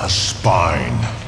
a spine.